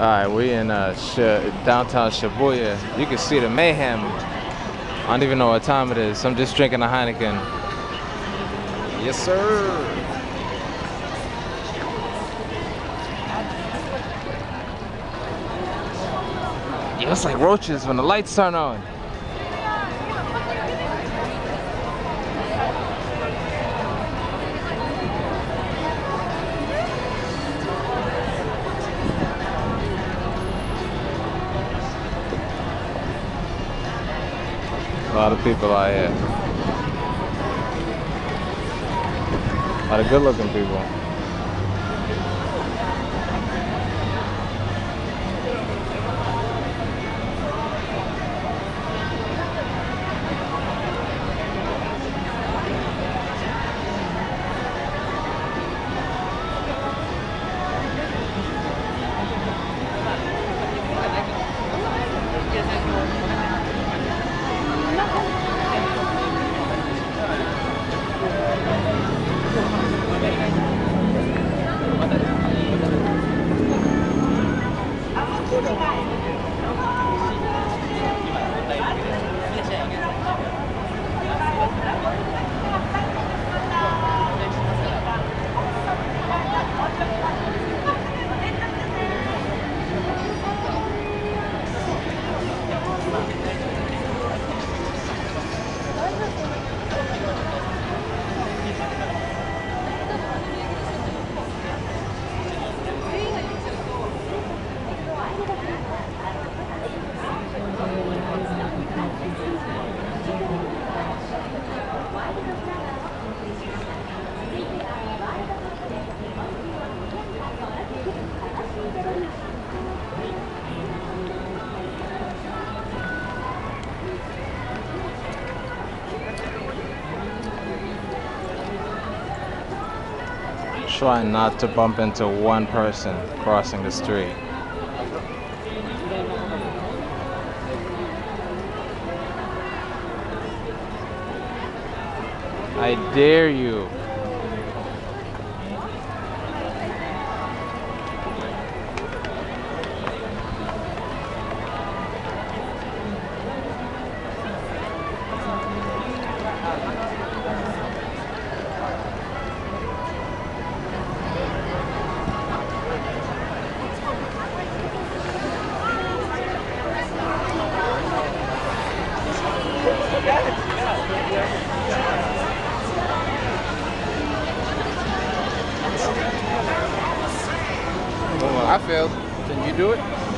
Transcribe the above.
All right, we in uh, downtown Shibuya. You can see the mayhem. I don't even know what time it is. I'm just drinking a Heineken. Yes, sir. Yo, it's like roaches when the lights turn on. A lot of people out here. A lot of good looking people. Try not to bump into one person crossing the street. I dare you. I failed. Can you do it?